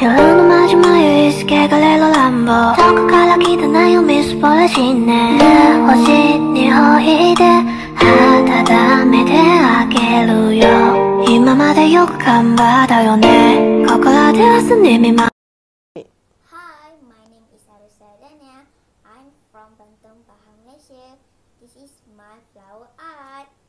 夜の街もゆいすけがれる乱暴。遠くから来たなよみすぼらしいね星にほいで温めてあげるよ。今までよく頑張ったよね。心で明日に見ま。Hi, my name is Arusa Dania. I'm from Bantung, This is my flower art.